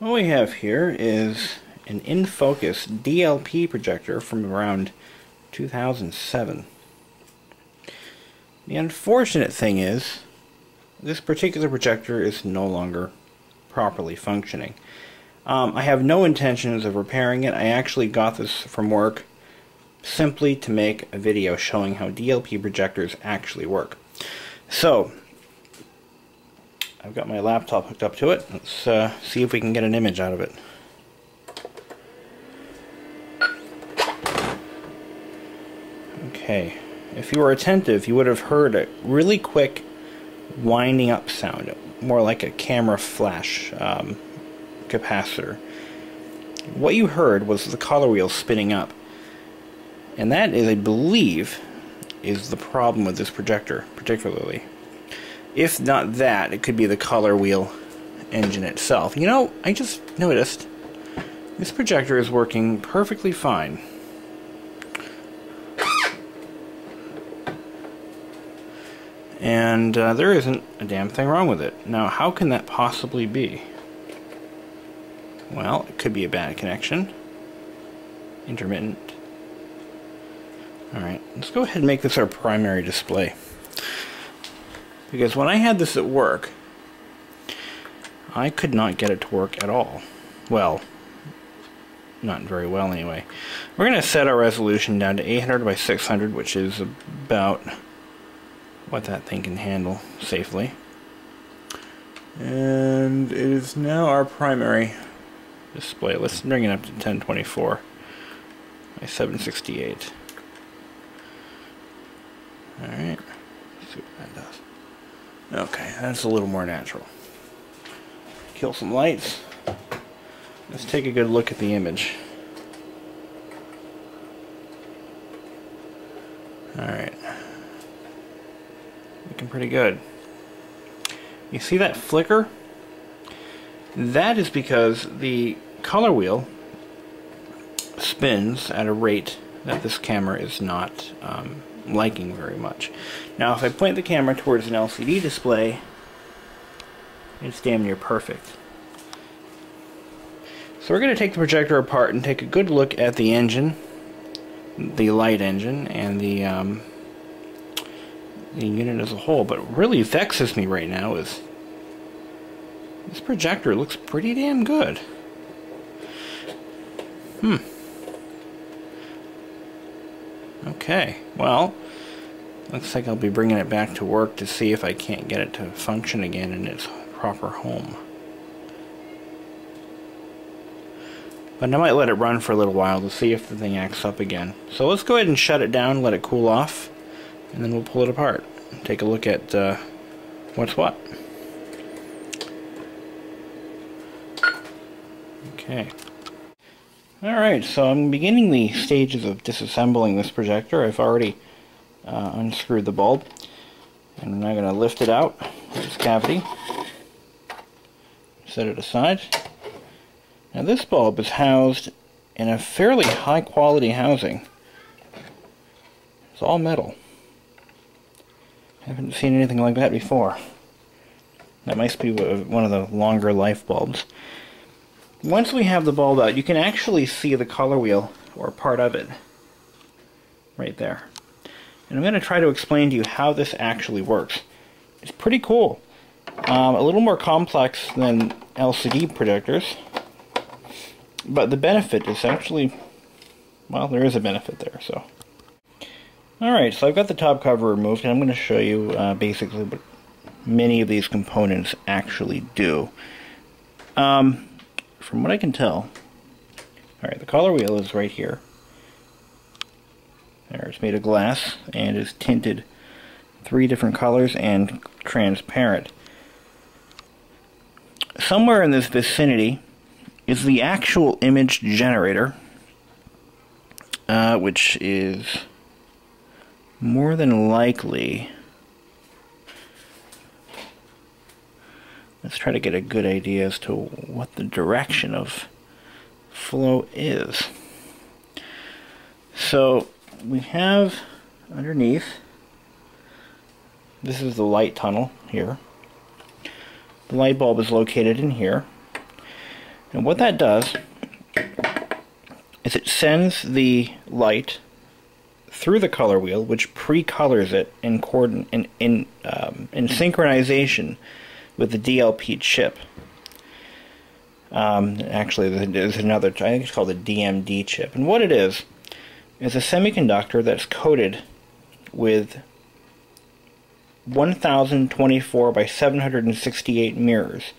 What we have here is an InFocus DLP projector from around 2007. The unfortunate thing is, this particular projector is no longer properly functioning. Um, I have no intentions of repairing it. I actually got this from work simply to make a video showing how DLP projectors actually work. So, I've got my laptop hooked up to it. Let's uh, see if we can get an image out of it. Okay, if you were attentive, you would have heard a really quick winding up sound, more like a camera flash um, capacitor. What you heard was the color wheel spinning up. And that is, I believe, is the problem with this projector, particularly. If not that, it could be the color wheel engine itself. You know, I just noticed this projector is working perfectly fine. And uh, there isn't a damn thing wrong with it. Now, how can that possibly be? Well, it could be a bad connection. Intermittent. Alright, let's go ahead and make this our primary display. Because when I had this at work, I could not get it to work at all. Well, not very well anyway. We're going to set our resolution down to 800 by 600, which is about what that thing can handle safely. And it is now our primary display. Let's bring it up to 1024 by 768. Alright, see what that does. Okay, that's a little more natural. Kill some lights. Let's take a good look at the image. Alright. Looking pretty good. You see that flicker? That is because the color wheel spins at a rate that this camera is not um, liking very much. Now if I point the camera towards an LCD display, it's damn near perfect. So we're going to take the projector apart and take a good look at the engine, the light engine, and the, um, the unit as a whole. But what really vexes me right now is this projector looks pretty damn good. Hmm. Okay, well, looks like I'll be bringing it back to work to see if I can't get it to function again in its proper home. But I might let it run for a little while to see if the thing acts up again. So let's go ahead and shut it down, let it cool off, and then we'll pull it apart. Take a look at uh, what's what. Okay. Alright, so I'm beginning the stages of disassembling this projector. I've already uh, unscrewed the bulb. And I'm now going to lift it out of its cavity. Set it aside. Now this bulb is housed in a fairly high quality housing. It's all metal. Haven't seen anything like that before. That must be one of the longer life bulbs. Once we have the bulb out, you can actually see the color wheel, or part of it, right there. And I'm going to try to explain to you how this actually works. It's pretty cool. Um, a little more complex than LCD projectors, but the benefit is actually, well, there is a benefit there, so. Alright, so I've got the top cover removed, and I'm going to show you uh, basically what many of these components actually do. Um, from what I can tell, alright, the color wheel is right here. There, it's made of glass and is tinted three different colors and transparent. Somewhere in this vicinity is the actual image generator, uh, which is more than likely let's try to get a good idea as to what the direction of flow is. So we have underneath, this is the light tunnel here. The light bulb is located in here. And what that does is it sends the light through the color wheel, which pre-colors it in coordin in in um, in synchronization with the DLP chip. Um, actually, there's another. I think it's called the DMD chip, and what it is is a semiconductor that's coated with 1024 by 768 mirrors.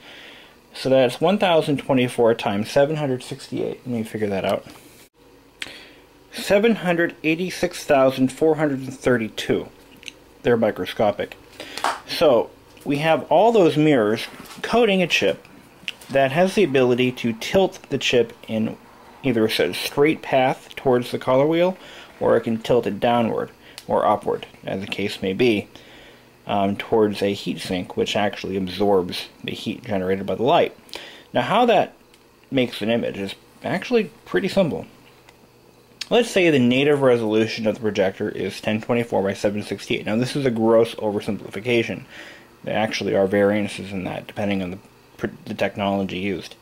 So that's 1024 times 768. Let me figure that out. 786,432. They're microscopic. So we have all those mirrors coating a chip that has the ability to tilt the chip in either a straight path towards the color wheel or it can tilt it downward or upward, as the case may be, um, towards a heat sink, which actually absorbs the heat generated by the light. Now, how that makes an image is actually pretty simple. Let's say the native resolution of the projector is 1024 by 768. Now, this is a gross oversimplification. There actually are variances in that depending on the, the technology used.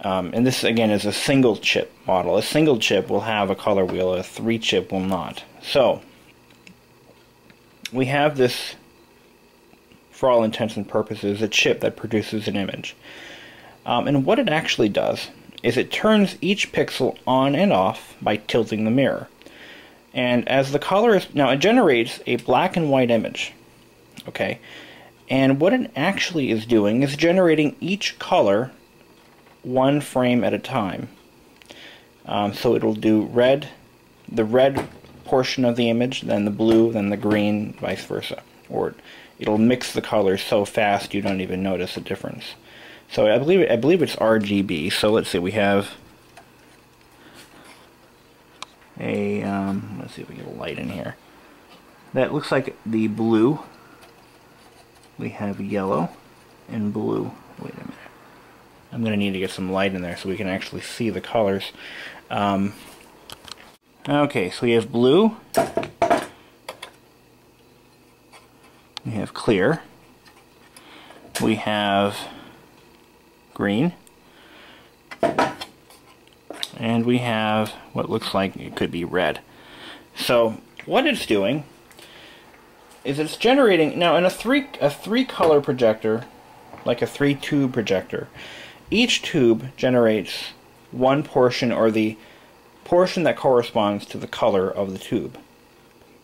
Um, and this again is a single chip model. A single chip will have a color wheel, a three chip will not. So, we have this, for all intents and purposes, a chip that produces an image. Um, and what it actually does is it turns each pixel on and off by tilting the mirror. And as the color is, now it generates a black and white image. Okay. And what it actually is doing is generating each color one frame at a time. Um, so it'll do red, the red portion of the image, then the blue, then the green, vice versa. Or it'll mix the colors so fast you don't even notice a difference. So I believe I believe it's RGB. So let's see, we have a um, let's see if we get a light in here. That looks like the blue. We have yellow and blue. Wait a minute. I'm going to need to get some light in there so we can actually see the colors. Um, okay, so we have blue. We have clear. We have green. And we have what looks like it could be red. So what it's doing is it's generating now in a three a three color projector, like a three tube projector, each tube generates one portion or the portion that corresponds to the color of the tube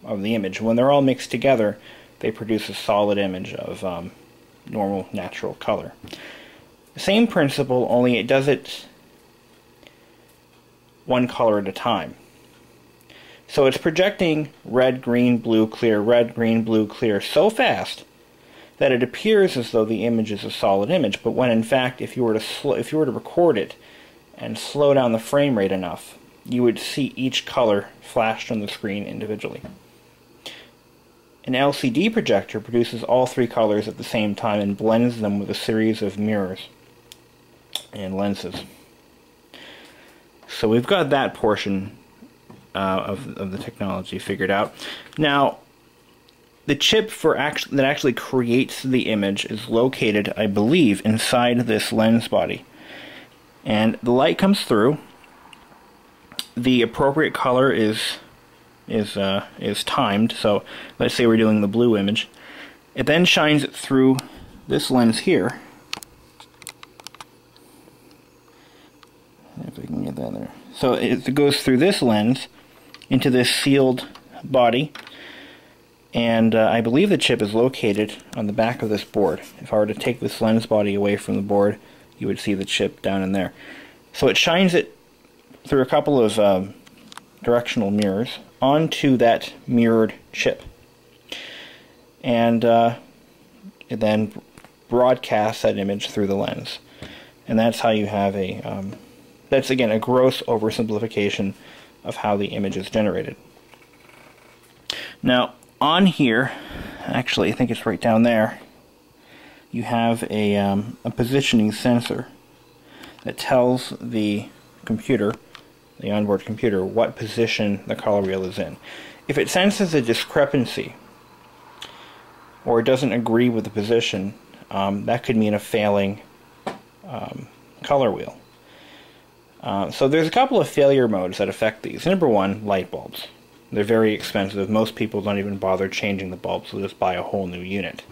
of the image. When they're all mixed together, they produce a solid image of um, normal natural color. Same principle, only it does it one color at a time. So it's projecting red, green, blue, clear, red, green, blue, clear so fast that it appears as though the image is a solid image, but when in fact, if you were to if you were to record it and slow down the frame rate enough, you would see each color flashed on the screen individually. An LCD projector produces all three colors at the same time and blends them with a series of mirrors and lenses. So we've got that portion uh, of, of the technology figured out. Now, the chip for act that actually creates the image is located, I believe, inside this lens body. And the light comes through. The appropriate color is is uh, is timed. So let's say we're doing the blue image. It then shines through this lens here. If we can get that there. So it goes through this lens into this sealed body and uh, I believe the chip is located on the back of this board. If I were to take this lens body away from the board, you would see the chip down in there. So it shines it through a couple of um, directional mirrors onto that mirrored chip. And uh, it then broadcasts that image through the lens. And that's how you have a, um, that's again a gross oversimplification of how the image is generated. Now, on here, actually, I think it's right down there, you have a, um, a positioning sensor that tells the computer, the onboard computer, what position the color wheel is in. If it senses a discrepancy or it doesn't agree with the position, um, that could mean a failing um, color wheel. Uh, so there's a couple of failure modes that affect these. Number one, light bulbs. They're very expensive. Most people don't even bother changing the bulbs, so just buy a whole new unit.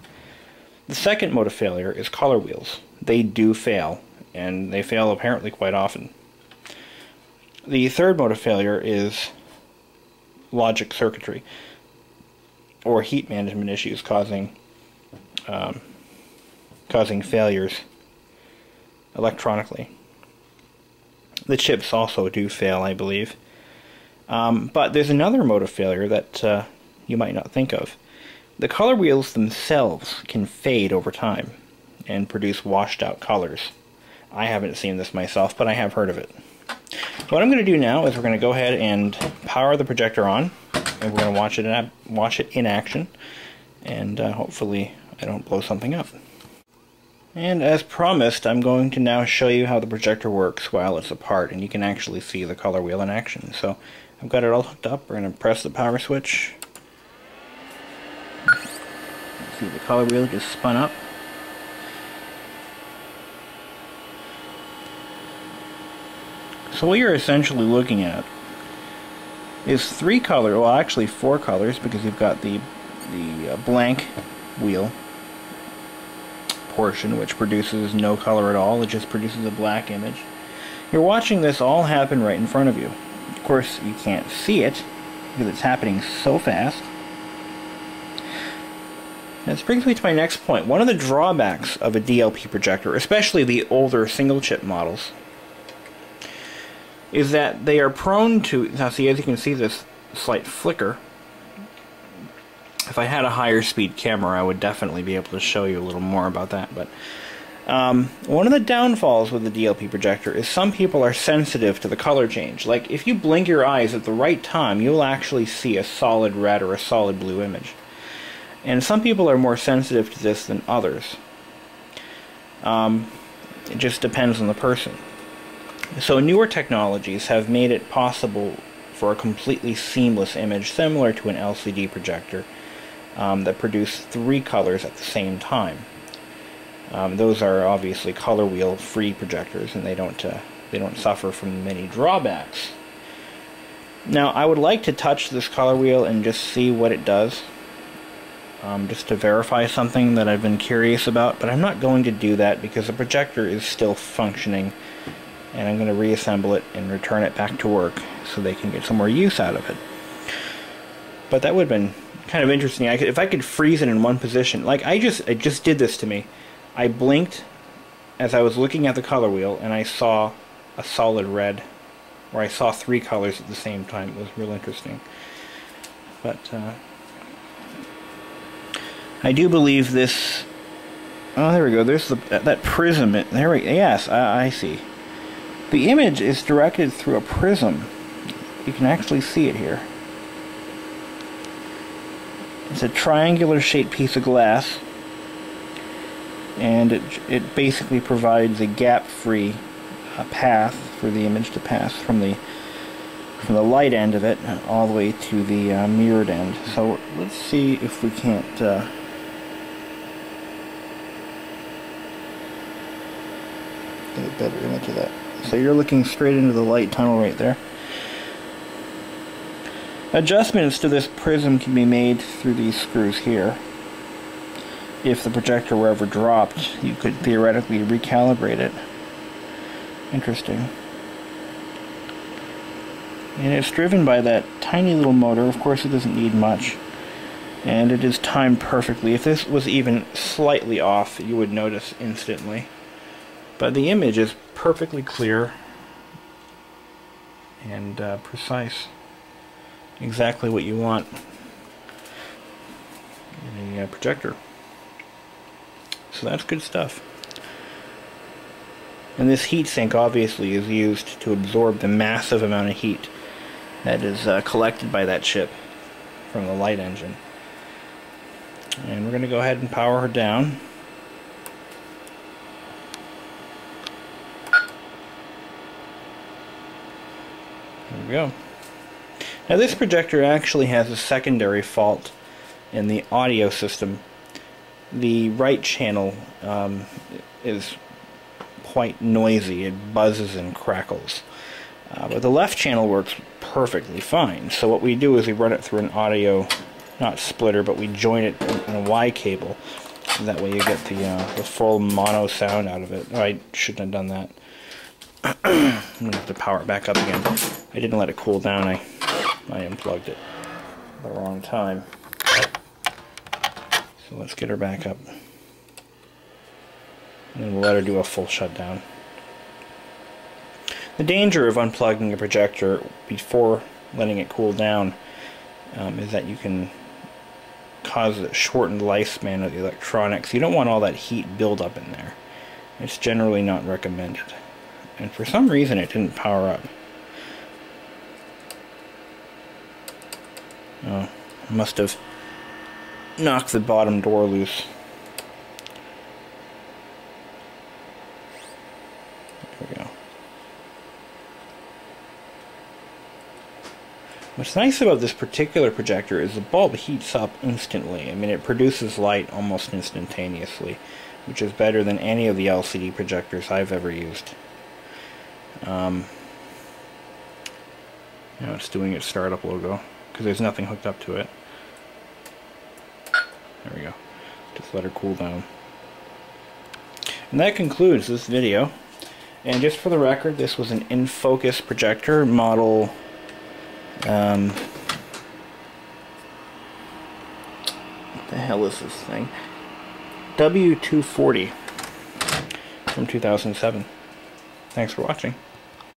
The second mode of failure is color wheels. They do fail, and they fail apparently quite often. The third mode of failure is logic circuitry or heat management issues causing um, causing failures electronically. The chips also do fail, I believe. Um, but there's another mode of failure that uh, you might not think of. The color wheels themselves can fade over time and produce washed out colors. I haven't seen this myself, but I have heard of it. What I'm going to do now is we're going to go ahead and power the projector on, and we're going to watch it in, watch it in action, and uh, hopefully I don't blow something up. And as promised, I'm going to now show you how the projector works while it's apart, and you can actually see the color wheel in action. So I've got it all hooked up. We're going to press the power switch. See the color wheel just spun up. So what you're essentially looking at is three color, well actually four colors because you've got the the uh, blank wheel portion which produces no color at all, it just produces a black image. You're watching this all happen right in front of you. Of course you can't see it because it's happening so fast. And this brings me to my next point. One of the drawbacks of a DLP projector, especially the older single chip models, is that they are prone to, now see as you can see this slight flicker, if I had a higher speed camera I would definitely be able to show you a little more about that, but um, one of the downfalls with the DLP projector is some people are sensitive to the color change. Like if you blink your eyes at the right time you'll actually see a solid red or a solid blue image. And some people are more sensitive to this than others. Um, it just depends on the person. So newer technologies have made it possible for a completely seamless image similar to an LCD projector um, that produce three colors at the same time. Um, those are obviously color wheel free projectors and they don't uh, they don't suffer from many drawbacks. Now I would like to touch this color wheel and just see what it does um, just to verify something that I've been curious about but I'm not going to do that because the projector is still functioning and I'm going to reassemble it and return it back to work so they can get some more use out of it. But that would have been kind of interesting. I could, if I could freeze it in one position, like I just, it just did this to me. I blinked as I was looking at the color wheel and I saw a solid red, or I saw three colors at the same time. It was real interesting. But uh, I do believe this. Oh, there we go. There's the that prism. There we. Yes, I, I see. The image is directed through a prism. You can actually see it here. It's a triangular shaped piece of glass and it, it basically provides a gap-free uh, path for the image to pass from the from the light end of it all the way to the uh, mirrored end. So let's see if we can't uh, get a better image of that. So you're looking straight into the light tunnel right there. Adjustments to this prism can be made through these screws here. If the projector were ever dropped, you could theoretically recalibrate it. Interesting. And it's driven by that tiny little motor. Of course, it doesn't need much. And it is timed perfectly. If this was even slightly off, you would notice instantly. But the image is perfectly clear and uh, precise. Exactly what you want in a uh, projector. So that's good stuff. And this heat sink obviously is used to absorb the massive amount of heat that is uh, collected by that chip from the light engine. And we're going to go ahead and power her down. There we go. Now this projector actually has a secondary fault in the audio system. The right channel um, is quite noisy. It buzzes and crackles. Uh, but the left channel works perfectly fine. So what we do is we run it through an audio, not splitter, but we join it in a Y cable. That way you get the, uh, the full mono sound out of it. Oh, I shouldn't have done that. I'm going to have to power it back up again. I didn't let it cool down. I, I unplugged it the wrong time. So let's get her back up. And we'll let her do a full shutdown. The danger of unplugging a projector before letting it cool down um, is that you can cause a shortened lifespan of the electronics. You don't want all that heat buildup in there. It's generally not recommended. And for some reason it didn't power up. Oh, must have knocked the bottom door loose. There we go. What's nice about this particular projector is the bulb heats up instantly. I mean, it produces light almost instantaneously, which is better than any of the LCD projectors I've ever used. Um, know, it's doing its startup logo, because there's nothing hooked up to it. There we go. Just let her cool down. And that concludes this video. And just for the record, this was an InFocus projector model um, what the hell is this thing? W240 from 2007. Thanks for watching.